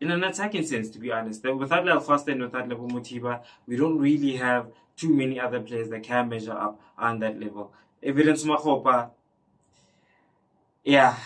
in an attacking sense, to be honest. Without Lyle Foster and without Lebo Mothiba, we don't really have too many other players that can measure up on that level. Evidence Makgopa, yeah.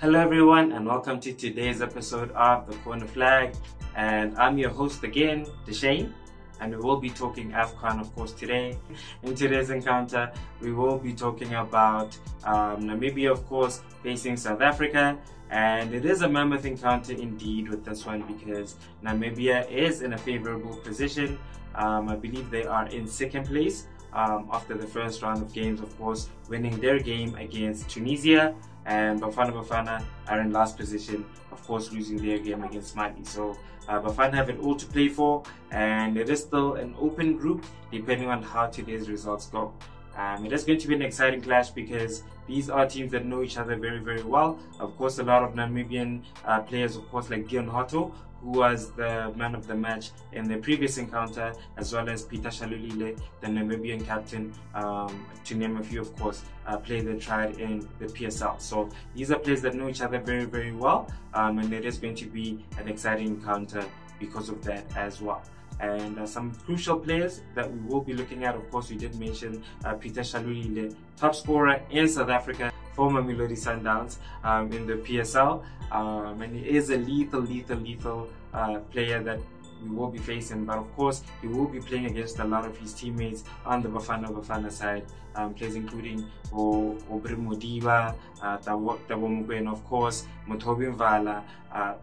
Hello everyone and welcome to today's episode of The Corner Flag and I'm your host again, Deshane and we will be talking AFCON of course today. In today's encounter we will be talking about um, Namibia of course facing South Africa and it is a mammoth encounter indeed with this one because Namibia is in a favorable position. Um, I believe they are in second place um, after the first round of games, of course, winning their game against Tunisia and Bafana Bafana are in last position, of course, losing their game against Mali. So uh, Bafana have it all to play for, and it is still an open group depending on how today's results go. Um, it is going to be an exciting clash because these are teams that know each other very, very well. Of course, a lot of Namibian uh, players, of course, like Deon Hotto, who was the man of the match in the previous encounter, as well as Peter Shalulile, the Namibian captain, um, to name a few, of course, uh, players that tried in the PSL. So these are players that know each other very, very well, um, and it is going to be an exciting encounter because of that as well and uh, some crucial players that we will be looking at. Of course, we did mention uh, Peter Shalulile, top scorer in South Africa former Mamelodi Sundowns um, in the PSL. Um, and he is a lethal, lethal, lethal uh, player that we will be facing. But of course, he will be playing against a lot of his teammates on the Bafana Bafana side. Um, players including Aubrey Modiba, uh, Teboho Mokoena, of course, Mothobi Mvala, uh,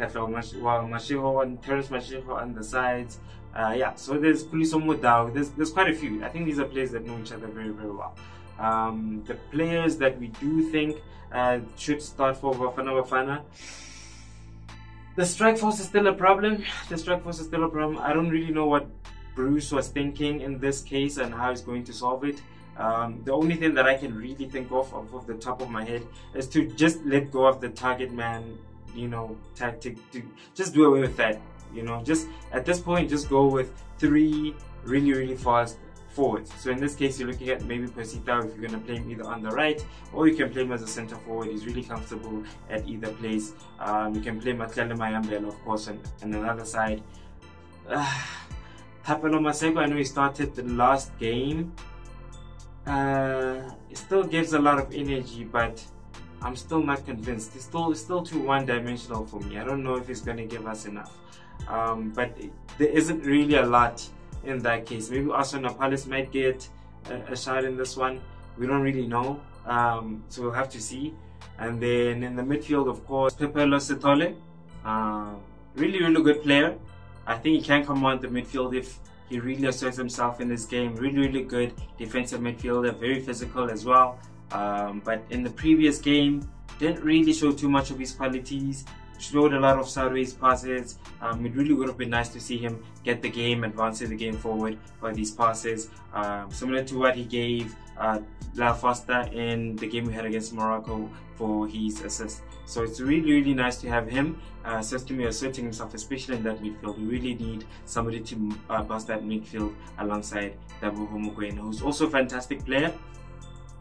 Mashego and Terence Mashego on the sides. Uh, yeah, so there's Khuliso Mudau. There's, there's quite a few. I think these are players that know each other very, very well. Um, the players that we do think uh, should start for Bafana Bafana. The strike force is still a problem. The strike force is still a problem. I don't really know what Bruce was thinking in this case and how he's going to solve it. Um, the only thing that I can really think of off of the top of my head is to just let go of the target man, you know, tactic. To just do away with that. You know, just at this point, just go with three really, really fast forwards. So in this case, you're looking at maybe Tau if you're going to play him either on the right or you can play him as a center forward. He's really comfortable at either place. Um, you can play Mihlali Mayambela, of course, on, on another side. Uh, Thapelo Maseko, I know he started the last game. Uh, it still gives a lot of energy, but I'm still not convinced. It's still, it's still too one-dimensional for me. I don't know if he's going to give us enough. Um, but there isn't really a lot in that case. Maybe Oswin Appollis might get a, a, shot in this one. We don't really know. Um, so we'll have to see. And then in the midfield, of course, Sphephelo Sithole. Uh, really, really good player. I think he can command the midfield if he really asserts himself in this game. Really, really good defensive midfielder, very physical as well. Um, but in the previous game, didn't really show too much of his qualities showed a lot of sideways passes. Um, it really would have been nice to see him get the game, advance the game forward by these passes, um, similar to what he gave uh, Lyle Foster in the game we had against Morocco for his assist. So it's really, really nice to have him uh, me, asserting himself, especially in that midfield. We really need somebody to uh, bust that midfield alongside Teboho Mokoena, who's also a fantastic player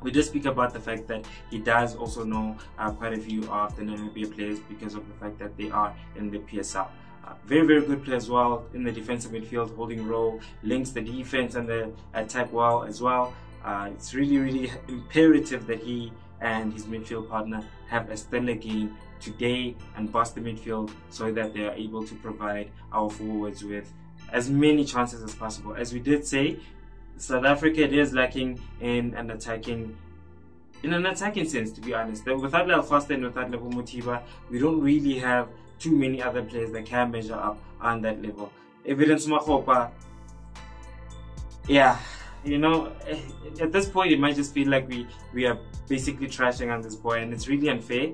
we did speak about the fact that he does also know uh, quite a few of the Namibia players because of the fact that they are in the PSL. Uh, very, very good player as well in the defensive midfield, holding role, links the defense and the attack well as well. Uh, it's really, really imperative that he and his midfield partner have a stellar game today and bust the midfield so that they are able to provide our forwards with as many chances as possible. As we did say, South Africa is lacking in an attacking in an attacking sense to be honest. Without Lyle Foster and without Lebo Mothiba, we don't really have too many other players that can measure up on that level. Evidence Makgopa, yeah, you know, at this point it might just feel like we we are basically trashing on this boy and it's really unfair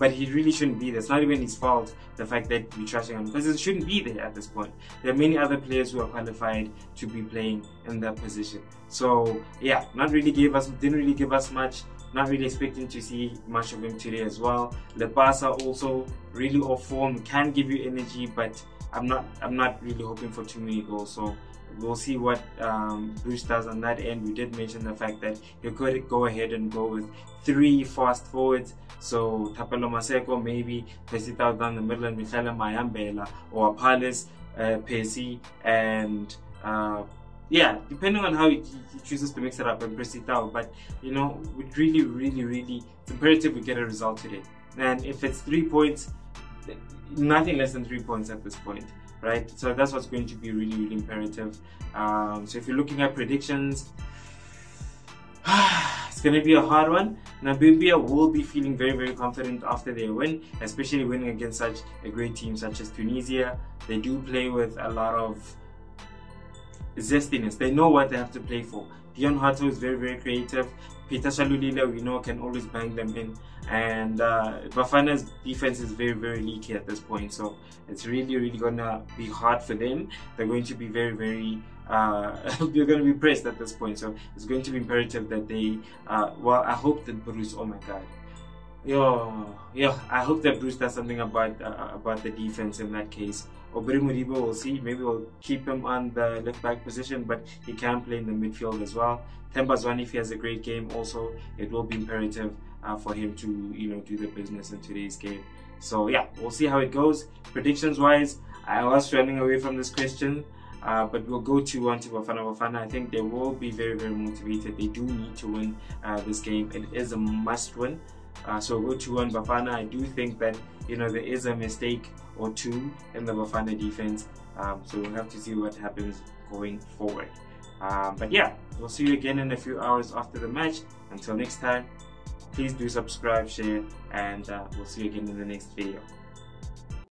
but he really shouldn't be there. It's not even his fault, the fact that we're trashing him, because it shouldn't be there at this point. There are many other players who are qualified to be playing in that position. So, yeah, not really gave us, didn't really give us much. Not really expecting to see much of him today as well. Lepasa also really off form, can give you energy, but I'm not I'm not really hoping for too many goals. So we'll see what um, Bruce does on that end. We did mention the fact that you could go ahead and go with three fast forwards. So Thapelo Maseko, maybe Percy Tau down the middle and Mihlali Mayambela or Appollis, uh, Percy, and uh, yeah, depending on how he, he, chooses to mix it up and press it out. But you know, we really, really, really, it's imperative we get a result today. And if it's three points, nothing less than three points at this point, right? So that's what's going to be really, really imperative. Um, so if you're looking at predictions, it's going to be a hard one. Namibia will be feeling very, very confident after their win, especially winning against such a great team such as Tunisia. They do play with a lot of zestiness. They know what they have to play for. Deon Hotto is very, very creative. Peter Shalulile, we know, can always bang them in. And uh, Bafana's defense is very, very leaky at this point. So it's really, really going to be hard for them. They're going to be very, very uh, they're going to be pressed at this point. So it's going to be imperative that they, uh, well, I hope that Bruce, oh my God, Yo, yeah, I hope that Bruce does something about uh, about the defense in that case. Aubrey Modiba, we'll see. Maybe we'll keep him on the left back position, but he can play in the midfield as well. Themba Zwane, if he has a great game, also it will be imperative uh, for him to you know do the business in today's game. So yeah, we'll see how it goes. Predictions wise, I was running away from this question. Uh, but we'll go to one to Bafana Bafana. I think they will be very, very motivated. They do need to win uh, this game. It is a must win. Uh, so go to one Bafana. I do think that you know there is a mistake or two in the Bafana defense. Um, so we'll have to see what happens going forward. Um, but yeah, we'll see you again in a few hours after the match. Until next time, please do subscribe, share, and uh, we'll see you again in the next video.